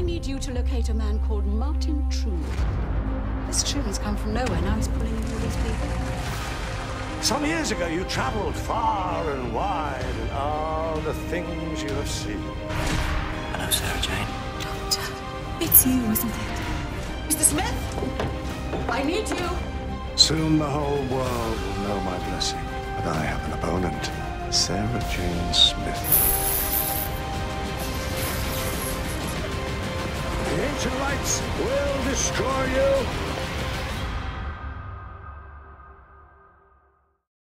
I need you to locate a man called Martin True. This Trueman's come from nowhere. Now he's pulling in all these people. Some years ago, you traveled far and wide, and all the things you have seen. Hello, Sarah Jane. Doctor, it's you, isn't it? Mr. Smith, I need you. Soon the whole world will know my blessing. But I have an opponent, Sarah Jane Smith. Ancient rites will destroy you.